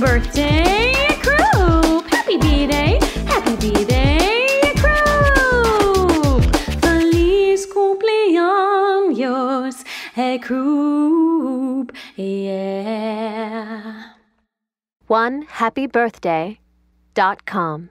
Birthday Croup! Happy birthday! Happy Croup! Feliz cumpleaños, hey Croup! Yeah! One happy birthday dot com.